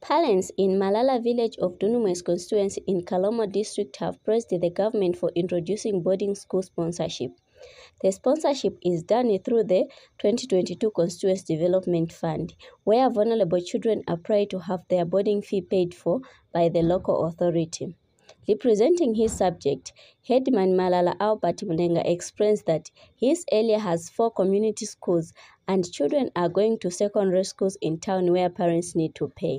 Parents in Malala village of Dundumwezi constituency in Kalomo district have praised the government for introducing boarding school sponsorship. The sponsorship is done through the 2022 Constituency Development Fund, where vulnerable children apply to have their boarding fee paid for by the local authority. Representing his subject, Headman Malala Albert Munenga explains that his area has four community schools and children are going to secondary schools in town where parents need to pay.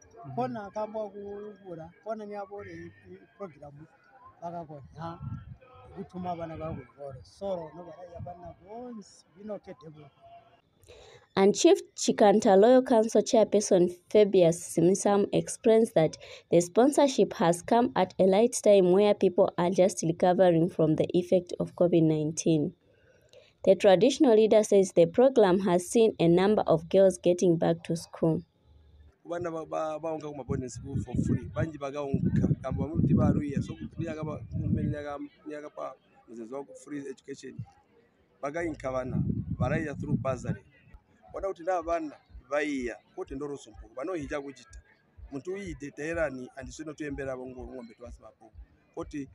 kona akambwa kuvula kona nyavore programu vakakonya kutuma vana vakuzvikoro soro novaraiya vana vonsi vinoketebo And Chief Chikanta Loyal Council Chairperson Fabius Simisam explains that the sponsorship has come at a light time where people are just recovering from the effect of COVID-19. The traditional leader says the program has seen a number of girls getting back to school. kubana bahunga ku mabonesi for free. Bangi bagahunguka kamba bamwe kuti baruya so kumene nyaka pa muzenzi wangu free education bagainka vana varaiya through bursary. Bona kuti na vana vaiya kuti ndorosumpuku vanohita kuchita muntu uyiite tairani handisvino toembera vongombe tovasi vapo kuti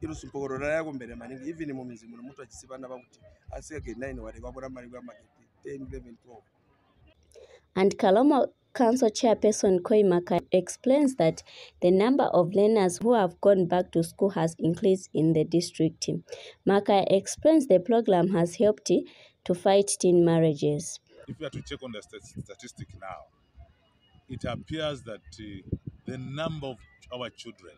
iro sumpoko roraya kumbere maningi even mumizi muno mutu achisivana vakuti asika grade 9 ware vavona mari vamageti 10 11 12 and kaloma Council Chairperson Koimaka explains that the number of learners who have gone back to school has increased in the district. Maka explains the program has helped to fight teen marriages. if you are to check on the statistic now, it appears that uh, the number of our children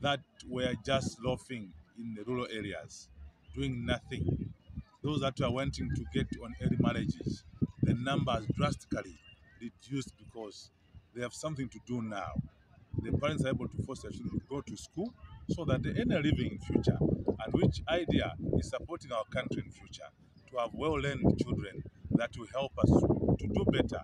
that were just loafing in the rural areas, doing nothing, those that were wanting to get on early marriages, the number has drastically reduced because they have something to do now. The parents are able to force their children to go to school so that they earn a living in future, and which idea is supporting our country in future to have well-learned children that will help us to do better.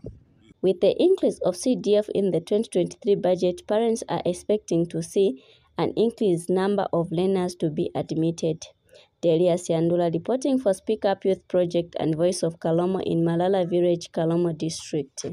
With the increase of CDF in the 2023 budget, parents are expecting to see an increased number of learners to be admitted. Delia Siandula reporting for Speak Up Youth Project and Voice of Kalomo in Malala Village, Kalomo District.